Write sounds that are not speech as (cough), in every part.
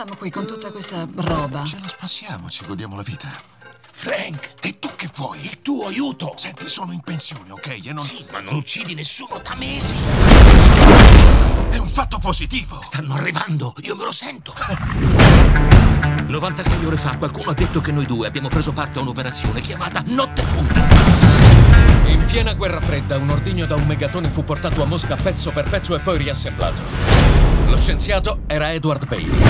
facciamo qui con tutta questa roba? Ce la spassiamo, ci godiamo la vita. Frank, E tu che vuoi? il tuo aiuto. Senti, sono in pensione, ok? E non... Sì, ma non uccidi nessuno da mesi. È un fatto positivo. Stanno arrivando, io me lo sento. (laughs) 96 ore fa qualcuno ha detto che noi due abbiamo preso parte a un'operazione chiamata Notte Fonda. In piena guerra fredda, un ordigno da un megatone fu portato a Mosca pezzo per pezzo e poi riassemblato. Lo scienziato era Edward Bailey.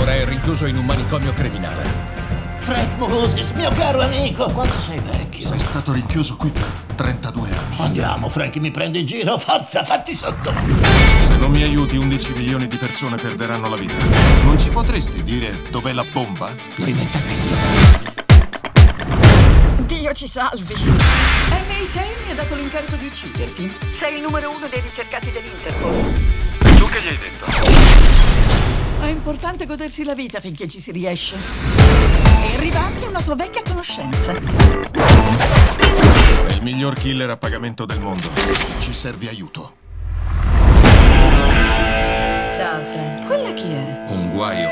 Ora è rinchiuso in un manicomio criminale. Frank Moses, mio caro amico, quanto sei vecchio. Sei stato rinchiuso qui per 32 anni. Andiamo, Frank, mi prendo in giro. Forza, fatti sotto. Se non mi aiuti, 11 milioni di persone perderanno la vita. Non ci potresti dire dov'è la bomba? L'ho inventata io. Dio ci salvi! MI6 mi ha dato l'incarico di ucciderti. Sei il numero uno dei ricercati dell'Interpol. Tu che gli hai detto? È importante godersi la vita finché ci si riesce. E Rivampi è una tua vecchia conoscenza. È il miglior killer a pagamento del mondo. Ci serve aiuto. Ciao, Frank. Quella chi è? Un guaio.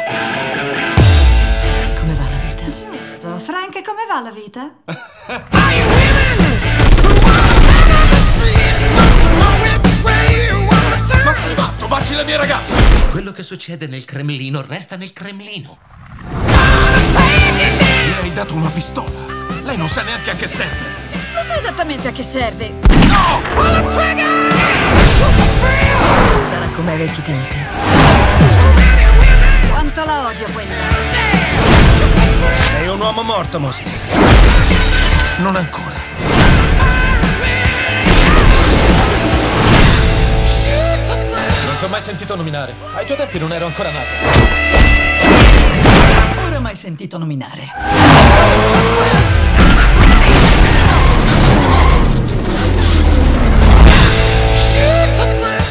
Come va la vita? Ma sei matto? Baci la mia ragazza! Quello che succede nel Cremlino resta nel Cremlino. Le hai dato una pistola. Lei non sa neanche a che serve. Non so esattamente a che serve. No! Sarà come ai vecchi tempi. Quanto la odio quella. Uomo morto, Moses. Non ancora. Non ti ho mai sentito nominare. Ai tuoi tempi non ero ancora nato. Ora mai sentito nominare.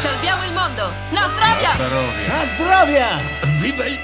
Salviamo il mondo! Nostrovia! Barovia. A Strovia! Viva il...